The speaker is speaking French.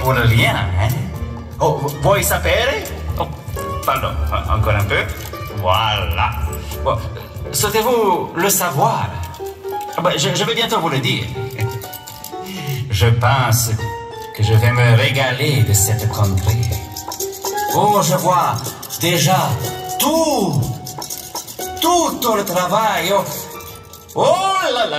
pour rien, hein? Oh, vuoi sapere? Oh, pardon, encore un peu. Voilà. Bon, souhaitez-vous le savoir? Ah, ben, je, je vais bientôt vous le dire. Je pense que je vais me régaler de cette contrée. Oh, je vois déjà tout, tout le travail. Oh, oh là là.